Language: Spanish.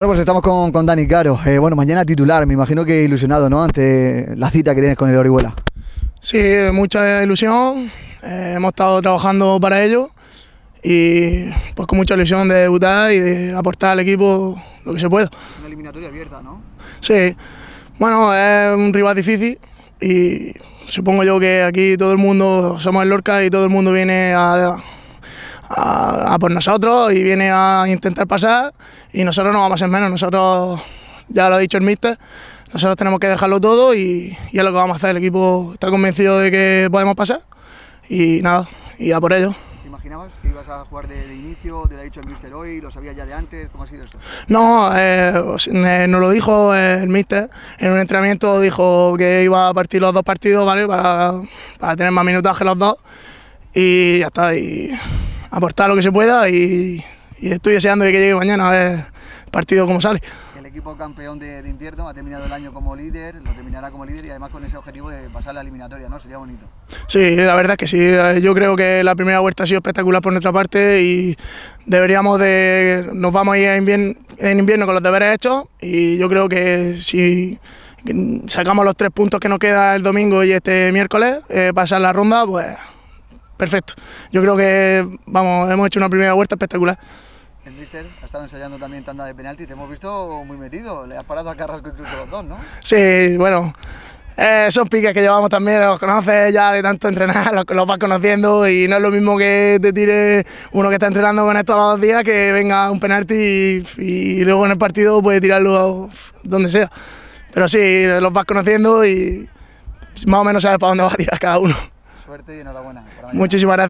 Bueno, pues estamos con, con Dani Caro. Eh, bueno, mañana titular, me imagino que ilusionado, ¿no? Ante la cita que tienes con el Orihuela. Sí, mucha ilusión. eh, hemos estado trabajando para ello y pues con mucha ilusión de debutar y de aportar al equipo lo que se pueda. Una eliminatoria abierta, ¿no? Sí, bueno, es un rival difícil y supongo yo que aquí todo el mundo somos el Lorca y todo el mundo viene a, a, a por nosotros y viene a intentar pasar y nosotros no vamos a ser menos, nosotros, ya lo ha dicho el míster, nosotros tenemos que dejarlo todo y, y es lo que vamos a hacer, el equipo está convencido de que podemos pasar y nada, y a por ello. ¿Te imaginabas que ibas a jugar de, de inicio? ¿Te lo ha dicho el Mister hoy? ¿Lo sabías ya de antes? ¿Cómo ha sido esto? No, eh, os- nos lo dijo el míster. En un entrenamiento dijo que iba a partir los dos partidos, ¿vale? Para, para tener más minutaje los dos. Y ya está. Y aportar lo que se pueda. Y, y estoy deseando de que llegue mañana a ver el partido cómo sale. El equipo campeón de, de invierno ha terminado el año como líder, lo terminará como líder y además con ese objetivo de pasar la eliminatoria, ¿no? Sería bonito. Sí, la verdad es que sí. Eh, Yo creo que la primera vuelta ha sido espectacular por nuestra parte y deberíamos de... Nos vamos a ir en invierno, en invierno con los deberes hechos y yo creo que si sacamos los tres puntos que nos queda el domingo y este miércoles, eh, pasar la ronda, pues perfecto. Yo creo que, vamos, hemos hecho una primera vuelta espectacular. El Mister ha estado ensayando también tanda de penalti, te hemos visto muy metido, le has parado a Carrasco incluso los dos, ¿no? Sí, bueno, eh, son piques que llevamos también, los conoces ya de tanto entrenar, los, los vas conociendo y no es lo mismo que te tire uno que está entrenando con esto a los días que venga un penalti y, y luego en el partido puede tirarlo donde sea. Pero sí, los vas conociendo y más o menos sabes para dónde va a tirar cada uno. Suerte y enhorabuena. Muchísimas gracias.